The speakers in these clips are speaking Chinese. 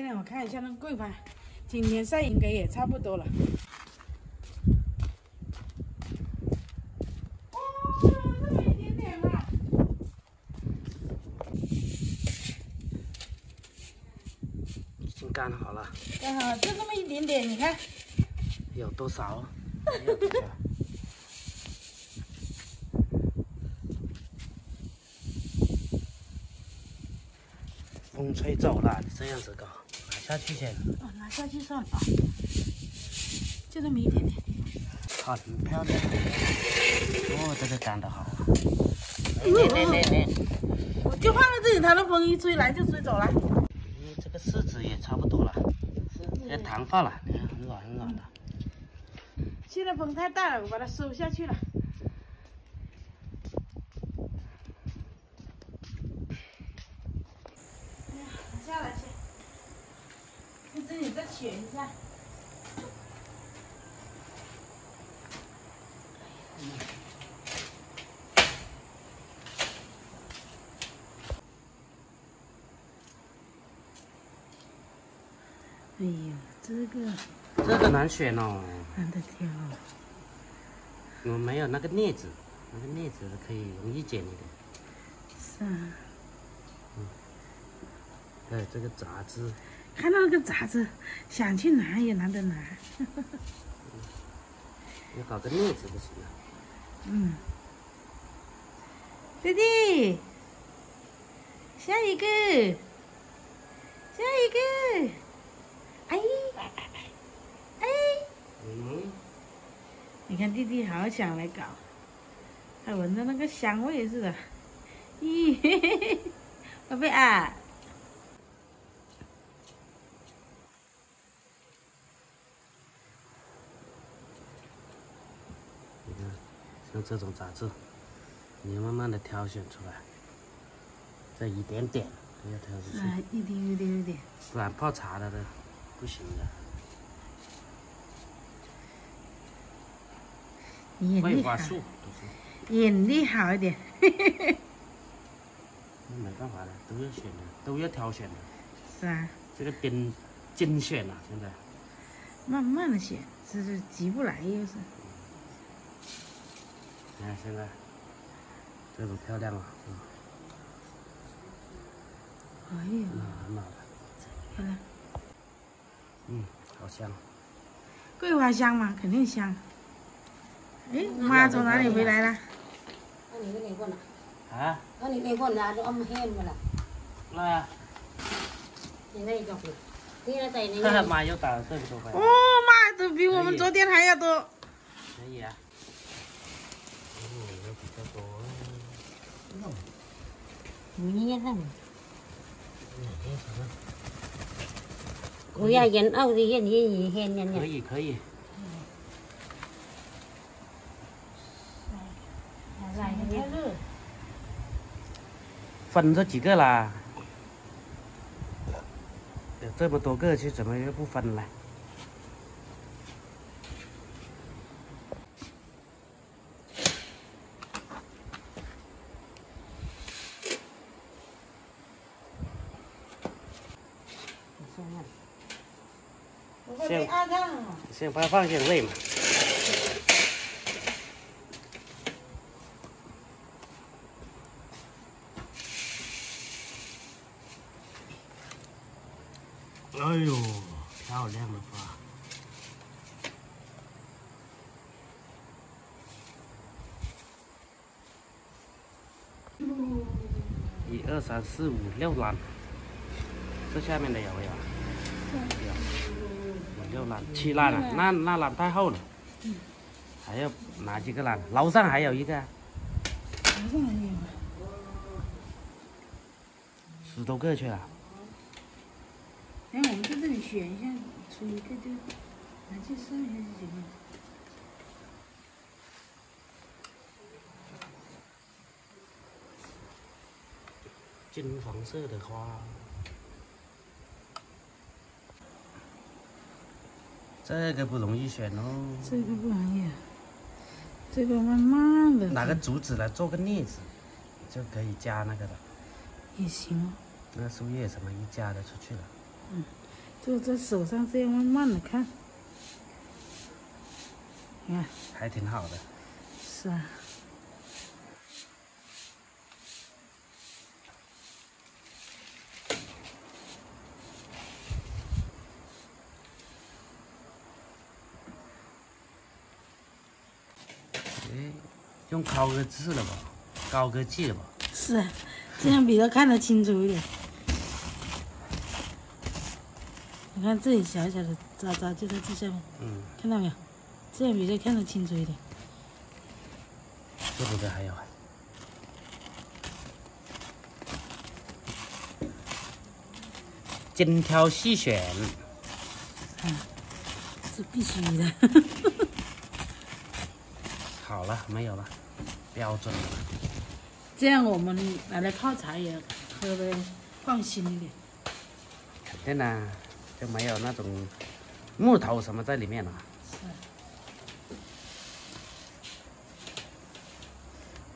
现在我看一下那个桂花，今天晒应该也差不多了。么一点点嘛。已经干好了，干好了，就这么一点点，你看。有多少？没有多少 风吹走了，这样子搞，拿下去先。哦，拿下去算了啊，就这么一点点。很漂亮。哦，这个长得好。来来来来，我就放在这里，它的风一吹来就吹走了。嗯，这个柿子也差不多了，要糖化了，你看很软很软的。现在风太大了，我把它收下去了。哎呀，拿下来先，在这里再选一下。哎呀，这个这个难选哦，难得挑。我没有那个镊子，那个镊子可以容易剪一点。是啊，嗯还有这个杂志，看到那个杂志，想去拿也难得拿。要搞个镊子不行啊。嗯，弟弟，下一个，下一个，哎，哎，嗯，你看弟弟好想来搞，他闻着那个香味似的，咦，嘿嘿嘿，宝贝啊，你看，像这种杂志，你要慢慢的挑选出来，这一点点都要挑出去，啊，一点一点一点，不然泡茶的都不行的。你眼力好，一点，那没办法了，都要选的，都要挑选的。是啊，这个精精选啊，现在。慢慢的选，这是急不来又是。你看现在这种漂亮啊！嗯、哎呀，很好，漂亮。嗯，好香。桂花香嘛，肯定香。哎，妈从哪里回来了？那你那过哪？啊？那你那过哪？都俺们黑了。那呀。你那一个，你那在那个。妈又打了这么多分。哦，妈，这比我们昨天还要多。可以啊。明天验证不要人哦你验验验验可以可以。来一个分这几个啦？有这么多个去怎么又不分了我给你按上。先把它放进味嘛。哎呦，漂亮的花！一二三四五六篮，这下面的有没有？有。五六篮，七篮了，那那篮太厚了。还要拿几个篮？楼上还有一个啊，楼上还有。十多个去了。哎，我们在这里选一下，出一个就拿去送一下就行了。金黄色的花，这个不容易选哦。这个不容易啊，这个慢慢的。拿个竹子来做个镊子，就可以夹那个了。也行哦。那个树叶什么一夹就出去了。嗯就在手上这样慢慢的看，你看，还挺好的。是啊。用高科技了吧？高科技了吧？是啊，这样比较看得清楚一点。你看这里小小的渣渣就在这下面，嗯，看到没有？这样比较看得清楚一点。这里边还有啊。精挑细选，嗯是必须的。好了，没有了，标准了。这样我们拿来泡茶也喝的放心一点。肯定啦，就没有那种木头什么在里面了。是。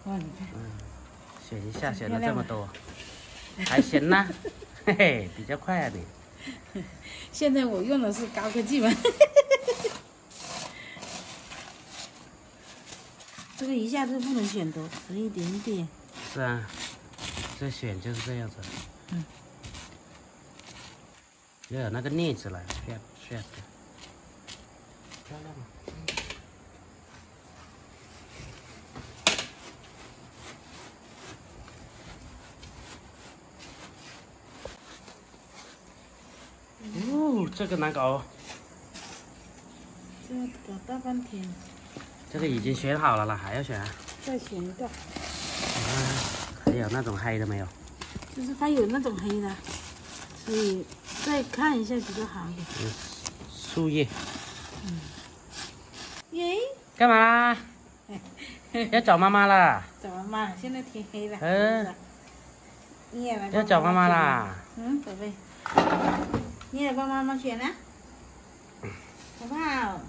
哇，你看，选一下，选了这么多，还行啦，嘿嘿，比较快啊你。现在我用的是高科技嘛。这个一下子不能选多，只一点点。是啊，这选就是这样子。嗯。要有那个镊子来，炫炫的，漂亮吗？哦，这个难搞哦。这搞大半天。这个已经选好了了，还要选啊？再选一个。还有那种黑的没有？就是它有那种黑的，所以再看一下比较好一点。嗯，树叶。嗯。耶？干嘛啦？要找妈妈啦。找妈妈，现在天黑了。嗯。你也来。要找妈妈啦。嗯，宝贝。你也帮妈妈选呢，好不好？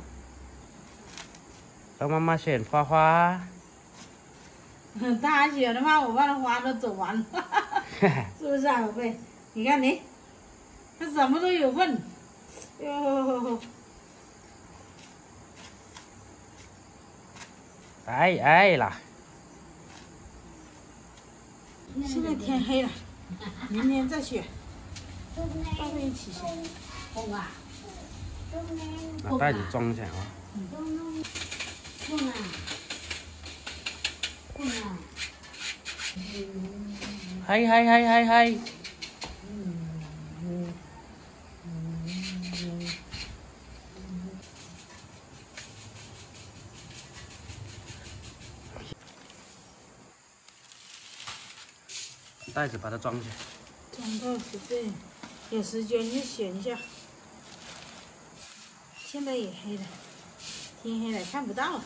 帮妈妈选花花。他选的话，我把他花都走完了，是不是啊，宝贝？你看你，他什么都有问，哟。哎哎啦！现在天黑了，明天再选。放在一起选。拿袋子装起来啊。嗨嗨嗨嗨嗨！袋子把它装起来。装到这边，有时间就选一下。现在也黑了，天黑了看不到了。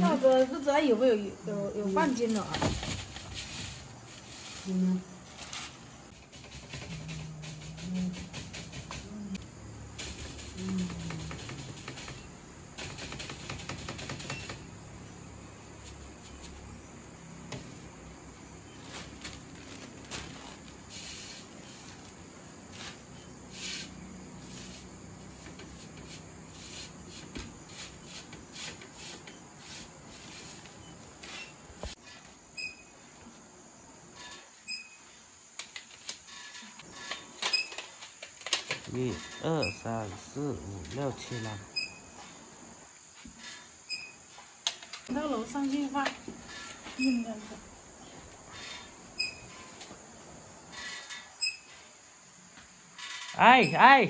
大哥不知道有没有有有半斤了啊？嗯。一二三四五六七啦。到楼上去吧，应该。哎哎，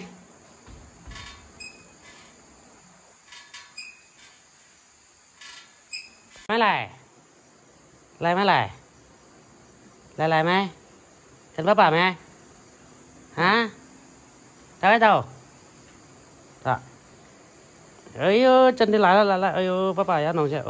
没来，来没来，来来没，跟爸爸没，啊？thấy đâu? Đó. Ấy chân đi lại lại lại ơi bye bye anh ông sẽ